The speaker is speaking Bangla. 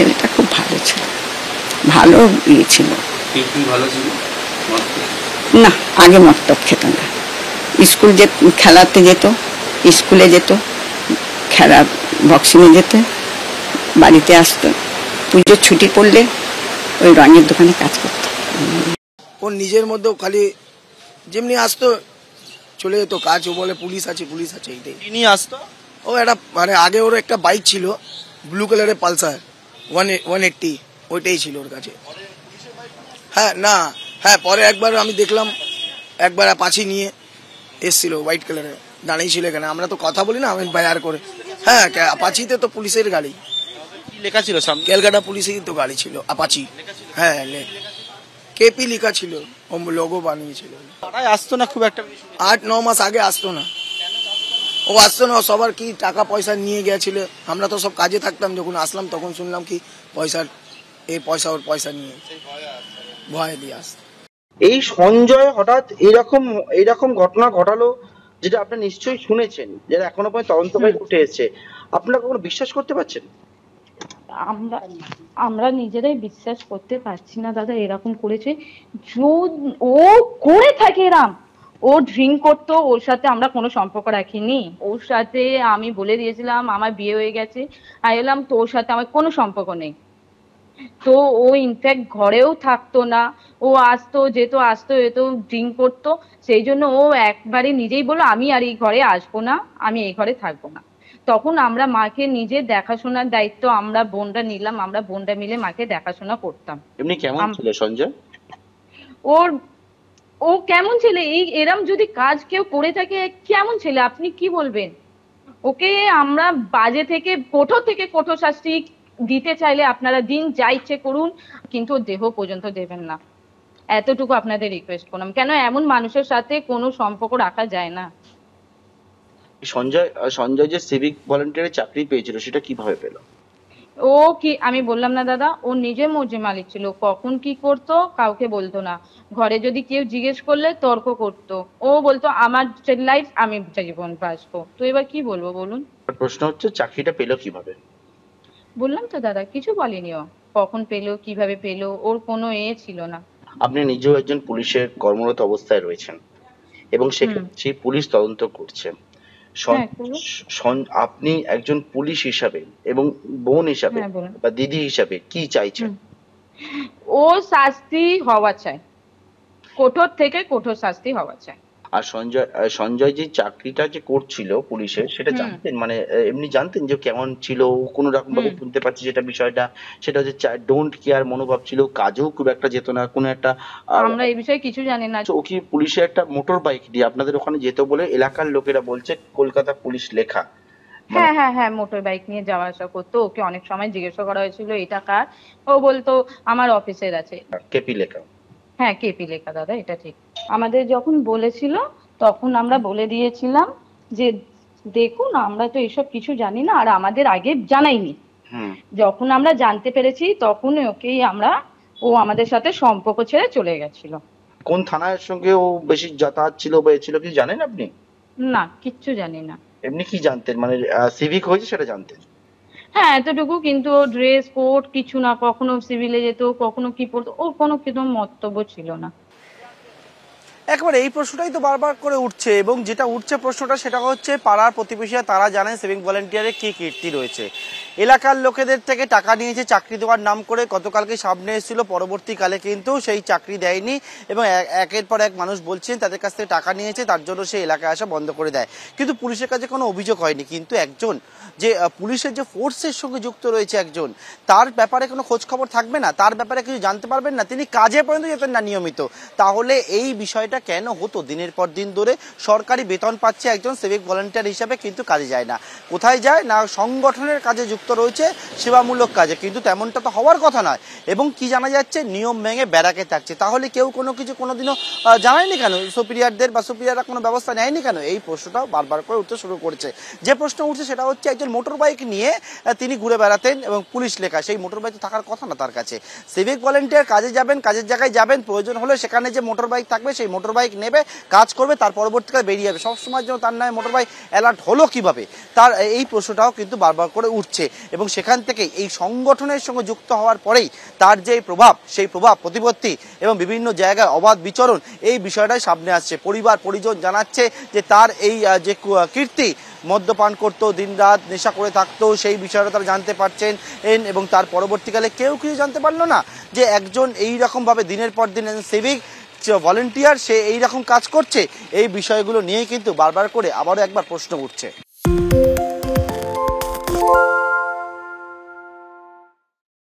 ছেলেটা খুব ভালো ছিল। ভালো ইয়ে ছিল। না আগে মটটপ খেত না। স্কুল যে খেলাতে যেত স্কুলে যেত খেলা বক্সিংয়ে যেত বাড়িতে আসতো। পুজোর ছুটি পড়লে ওই রঙের দোকানে কাজ করত। ওর নিজের মধ্যেও খালি যেমনি আসতো চলে যেত কাজ ও বলে পুলিশ আছে পুলিশ আছে এইটাই। নিয়ে আসতো? ও একটা মানে আগে ওর একটা বাইক ছিল ব্লু কালারের পালসার। ওয়ান ওয়ান এইট্টি ওইটাই ছিল ওর কাছে। হ্যাঁ না হ্যাঁ পরে একবার আমি দেখলাম একবার পাছি নিয়ে এসছিল হোয়াইট কালারের দাঁড়িয়ে ছিল এখানে। আমরা তো কথা বলি না আমি বায়ার করে। হ্যাঁ আপাচিতে তো পুলিশের গাড়ি। লেখা ছিল ক্যালকাটা পুলিশেরই তো গাড়ি ছিল আপাচি হ্যাঁ কেপি লেখা ছিল ও লোগো বানিয়েছিল। আসতো না খুব একটা? আট ন মাস আগে আসতো না। ও আসতো না সবার কি টাকা পয়সা নিয়ে গেছিল? আমরা তো সব কাজে থাকতাম যখন আসলাম তখন শুনলাম কি পয়সার এই পয়সা ওর পয়সা নিয়ে। ভয় দিয়ে আসতো এই সঞ্জয় হঠাৎ এরকম এরকম ঘটনা ঘটালো যেটা আপনি নিশ্চয়ই শুনেছেন যেটা এখনও পর্যন্ত তদন্ত করে উঠে এসেছে। আপনারা কখনো বিশ্বাস করতে পারছেন? আমরা আমরা নিজেরাই বিশ্বাস করতে পারছি না দাদা এরকম করেছে। ও করে থাকে এরম। ও ড্রিঙ্ক করতো ওর সাথে আমরা কোনো সম্পর্ক রাখিনি। ওর সাথে আমি বলে দিয়েছিলাম আমার বিয়ে হয়ে গেছে। আমি বললাম তোর সাথে আমার কোনো সম্পর্ক নেই। তো ও ইনফ্যাক্ট ঘরেও থাকতো না। ও আসতো যেত আসতো যেত ড্রিঙ্ক করতো। সেই জন্য ও একবারে নিজেই বলল আমি আর এই ঘরে আসব না আমি এই ঘরে থাকব না। তখন আমরা মাকে নিজে দেখাশোনার দায়িত্ব আমরা বোনরা নিলাম আমরা বোনরা মিলে মাকে দেখাশোনা করতাম। এমনি কেমন ছিল সঞ্জয়? ওর ও কেমন ছেলে? এই এরম যদি কাজ কেউ করে থাকে, কেমন ছেলে? আপনি কি বলবেন? ওকে আমরা বাজে থেকে, কঠোর থেকে কঠোর শাস্তি দিতে চাইলে আপনারা দিন যা ইচ্ছে করুন, কিন্তু দেহ পর্যন্ত দেবেন না। এতটুকু আপনাদের রিকোয়েস্ট করলাম। কেন এমন মানুষের সাথে কোনো সম্পর্ক রাখা যায় না? সঞ্জয় সঞ্জয় যে সিভিক ভলেন্টিয়ারের চাকরি পেয়েছিল, সেটা কীভাবে পেল? ও কি আমি বললাম না দাদা ও নিজে মর্জি মালিক ছিল কখন কি করতো কাউকে বলতো না। ঘরে যদি কেউ জিজ্ঞেস করলে তর্ক করতো। ও বলতো আমার লাইফ আমি জীবন বাঁচবো। তো এবার কি বলব বলুন? প্রশ্ন হচ্ছে চাকরিটা পেল কীভাবে? বললাম তো দাদা কিছু বলেনি ও। কখন পেল কীভাবে পেল ওর কোনো এ ছিল না। আপনি নিজেও একজন পুলিশের কর্মরত অবস্থায় রয়েছেন। এবং সেক্ষেত্রে সেই পুলিশ তদন্ত করছে। হ্যাঁ, আপনি একজন পুলিশ হিসাবে এবং বোন হিসাবে হ্যাঁ, বা দিদি হিসাবে কি চাইছেন? ও শাস্তি হওয়া চাই কঠোর থেকে কঠোর শাস্তি হওয়া চাই আর সঞ্জয় সঞ্জয় যে চাকরিটা যে করছিল পুলিশের সেটা জানতেন? মানে এমনি জানতেন যে কেমন ছিল? কোন রকম ভাবে শুনতে পাচ্ছি যেটা বিষয়টা। সেটা হচ্ছে ডোন্ট কেয়ার মনোভাব ছিল। কাজেও খুব একটা যেত না। কোনো একটা আমরা এই বিষয়ে কিছু জানি না। ও কি পুলিশের একটা মোটর বাইক দিয়ে আপনাদের ওখানে যেত বলে এলাকার লোকেরা বলছে কলকাতা পুলিশ লেখা হ্যাঁ হ্যাঁ হ্যাঁ মোটর বাইক নিয়ে যাওয়া আসা করতো। ওকে অনেক সময় জিজ্ঞাসা করা হয়েছিল এটা কার ও বলতো আমার অফিসের আছে। কেপি লেখা। হ্যাঁ কেপি লেখা দাদা এটা ঠিক। আমাদের যখন বলেছিল তখন আমরা বলে দিয়েছিলাম যে দেখুন আমরা তো এসব কিছু জানি না আর আমাদের আগে জানাইনি। যখন আমরা জানতে পেরেছি তখন ওকেই আমরা ও আমাদের সাথে সম্পর্ক ছেড়ে চলে গেছিল। কোন থানার সঙ্গে ও বেশি যাতায়াত ছিল বা ছিল কি জানেন আপনি? না কিচ্ছু জানি না। এমনি কি জানতেন? মানে সিভিক হয়েছে সেটা জানতেন? হ্যাঁ এতটুকু কিন্তু ড্রেস কোড কিছু না কখনো সিভিলে যেত কখনো কি পড়তো ওর কোনো কিন্তু মন্তব্য ছিল না। একবার এই প্রশ্নটাই তো বারবার করে উঠছে এবং যেটা উঠছে প্রশ্নটা সেটা হচ্ছে পাড়ার প্রতিবেশীরা তারা জানেন সেভিং ভলেন্টিয়ারের কি কীর্তি রয়েছে। এলাকার লোকেদের থেকে টাকা নিয়েছে চাকরি দেওয়ার নাম করে গতকালকে সামনে এসেছিল, পরবর্তীকালে কিন্তু সেই চাকরি দেয়নি এবং এক- একের পর এক মানুষ বলছেন তাদের কাছ থেকে টাকা নিয়েছে, তার জন্য সে এলাকায় আসা বন্ধ করে দেয়। কিন্তু পুলিশের কাছে কোনো অভিযোগ হয়নি। কিন্তু একজন যে পুলিশের যে ফোর্সের সঙ্গে যুক্ত রয়েছে একজন, তার ব্যাপারে কোনো খোঁজ খবর থাকবে না? তার ব্যাপারে কিছু জানতে পারবেন না? তিনি কাজে পর্যন্ত যেতেন না নিয়মিত। তাহলে এই বিষয়টা কেন হতো? দিনের পর দিন ধরে সরকারি বেতন পাচ্ছে একজন সিভিক ভলেন্টিয়ার হিসাবে কিন্তু কাজে যায় না। কোথায় যায়? না সংগঠনের কাজে যুক্ত রয়েছে, সেবামূলক কাজে। কিন্তু তেমনটা তো হওয়ার কথা নয়। এবং কি জানা যাচ্ছে, নিয়ম ভেঙে ব্যারাকে থাকছে। তাহলে কেউ কোনো কিছু কোনোদিনও জানায়নি কেন? সুপিরিয়ারদের বা সুপিরিয়াররা কোনো ব্যবস্থা নেয়নি কেন? এই প্রশ্নটাও বারবার করে উঠতে শুরু করছে। যে প্রশ্ন উঠছে সেটা হচ্ছে, একজন মোটর বাইক নিয়ে তিনি ঘুরে বেড়াতেন এবং পুলিশ লেখা। সেই মোটর বাইক থাকার কথা না তার কাছে। সিভিক ভলেন্টিয়ার কাজে যাবেন, কাজের জায়গায় যাবেন, প্রয়োজন হলে সেখানে যে মোটর বাইক থাকবে, সেই মোটর বাইক নেবে, কাজ করবে, তার পরবর্তীকালে বেরিয়ে যাবে। সবসময়ের জন্য তার নামে মোটর বাইক অ্যালার্ট হলো কীভাবে? তার, এই প্রশ্নটাও কিন্তু বারবার করে উঠছে। এবং সেখান থেকে এই সংগঠনের সঙ্গে যুক্ত হওয়ার পরেই তার যে প্রভাব, সেই প্রভাব প্রতিপত্তি এবং বিভিন্ন জায়গায় অবাধ বিচরণ, এই বিষয়টাই সামনে আসছে। পরিবার, পরিজন জানাচ্ছে যে তার এই যে কীর্তি মদ্যপান করতো, দিনরাত নেশা করে থাকতো, সেই বিষয়টা তারা জানতে পারছেন এবং তার পরবর্তীকালে কেউ কিছু জানতে পারল না যে একজন এই রকমভাবে দিনের পর দিন সিভিক ভলেন্টিয়ার সে এই রকম কাজ করছে। এই বিষয়গুলো নিয়ে কিন্তু বারবার করে আবারও একবার প্রশ্ন উঠছে।